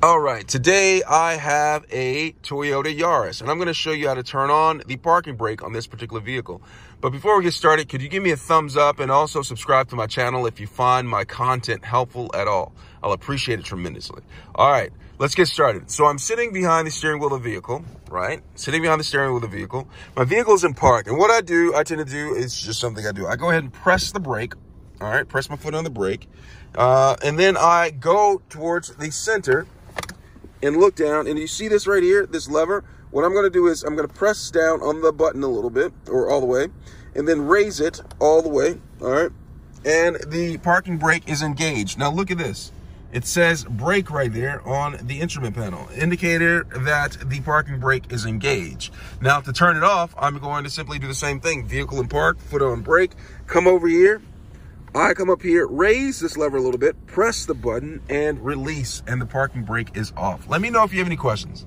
All right, today I have a Toyota Yaris, and I'm going to show you how to turn on the parking brake on this particular vehicle. But before we get started, could you give me a thumbs up and also subscribe to my channel if you find my content helpful at all? I'll appreciate it tremendously. All right, let's get started. So I'm sitting behind the steering wheel of the vehicle, right? Sitting behind the steering wheel of the vehicle. My vehicle is in park, and what I do, I tend to do, is just something I do. I go ahead and press the brake, all right? Press my foot on the brake, uh, and then I go towards the center and look down and you see this right here, this lever. What I'm gonna do is I'm gonna press down on the button a little bit or all the way and then raise it all the way, all right? And the parking brake is engaged. Now look at this. It says brake right there on the instrument panel, indicator that the parking brake is engaged. Now to turn it off, I'm going to simply do the same thing. Vehicle in park, foot on brake, come over here, I come up here, raise this lever a little bit, press the button and release and the parking brake is off. Let me know if you have any questions.